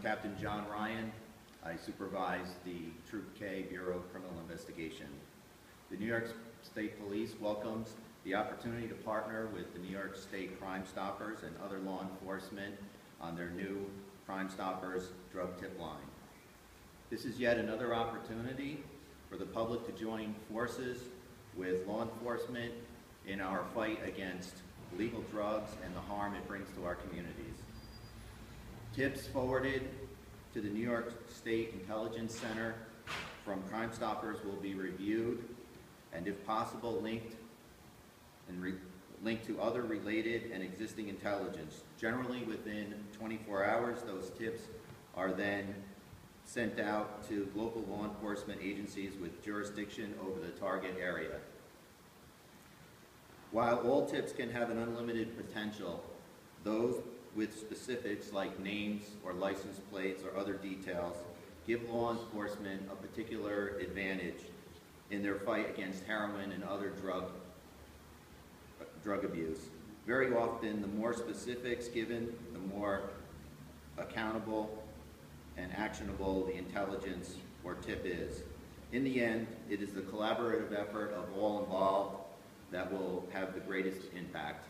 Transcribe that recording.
Captain John Ryan. I supervise the Troop K Bureau of Criminal Investigation. The New York State Police welcomes the opportunity to partner with the New York State Crime Stoppers and other law enforcement on their new Crime Stoppers drug tip line. This is yet another opportunity for the public to join forces with law enforcement in our fight against illegal drugs and the harm it brings to our communities. Tips forwarded to the New York State Intelligence Center from Crime Stoppers will be reviewed and if possible linked and linked to other related and existing intelligence. Generally within 24 hours, those tips are then sent out to local law enforcement agencies with jurisdiction over the target area. While all tips can have an unlimited potential, those with specifics like names or license plates or other details give law enforcement a particular advantage in their fight against heroin and other drug, drug abuse. Very often, the more specifics given, the more accountable and actionable the intelligence or tip is. In the end, it is the collaborative effort of all involved that will have the greatest impact.